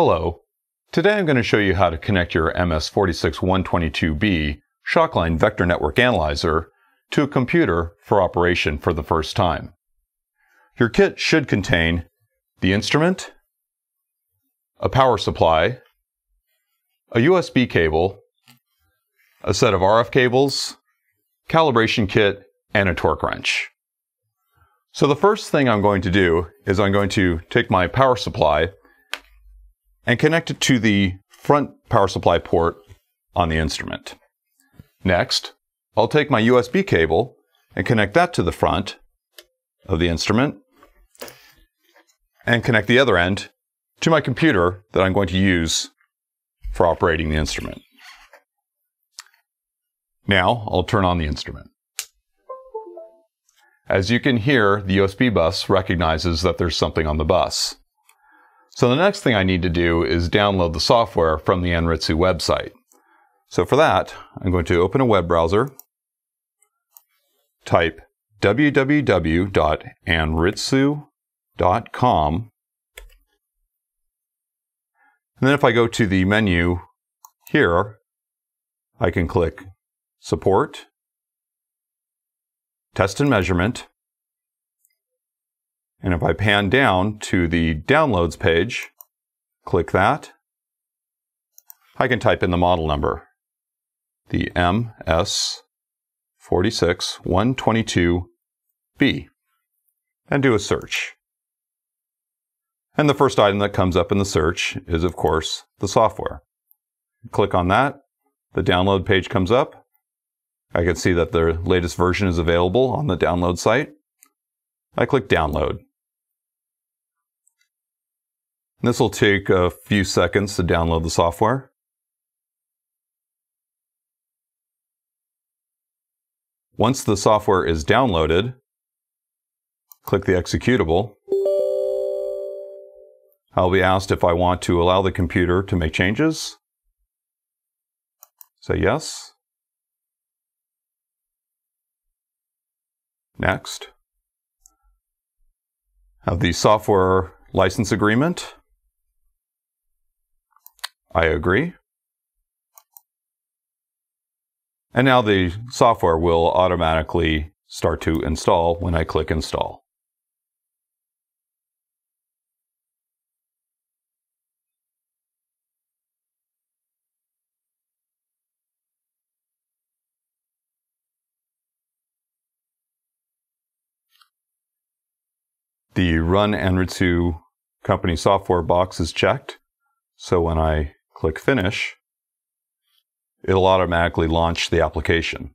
Hello. Today I'm going to show you how to connect your MS46122B Shockline Vector Network Analyzer to a computer for operation for the first time. Your kit should contain the instrument, a power supply, a USB cable, a set of RF cables, calibration kit, and a torque wrench. So the first thing I'm going to do is I'm going to take my power supply and connect it to the front power supply port on the instrument. Next, I'll take my USB cable and connect that to the front of the instrument and connect the other end to my computer that I'm going to use for operating the instrument. Now I'll turn on the instrument. As you can hear, the USB bus recognizes that there's something on the bus. So the next thing I need to do is download the software from the Anritsu website. So for that, I'm going to open a web browser, type www.anritsu.com, and then if I go to the menu here, I can click Support, Test and Measurement, and if I pan down to the downloads page, click that, I can type in the model number, the MS46122B, and do a search. And the first item that comes up in the search is, of course, the software. Click on that, the download page comes up. I can see that the latest version is available on the download site. I click download. This will take a few seconds to download the software. Once the software is downloaded, click the executable. I'll be asked if I want to allow the computer to make changes. Say yes. Next. Have the software license agreement. I agree. And now the software will automatically start to install when I click install. The Run Anritsu company software box is checked. So when I click Finish, it'll automatically launch the application.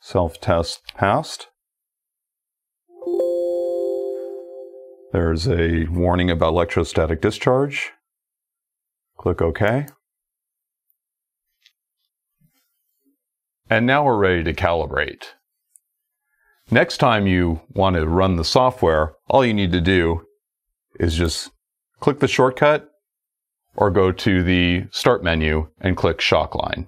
Self-test passed. There's a warning about electrostatic discharge. Click OK. And now we're ready to calibrate. Next time you want to run the software, all you need to do is just click the shortcut or go to the Start menu and click Shockline.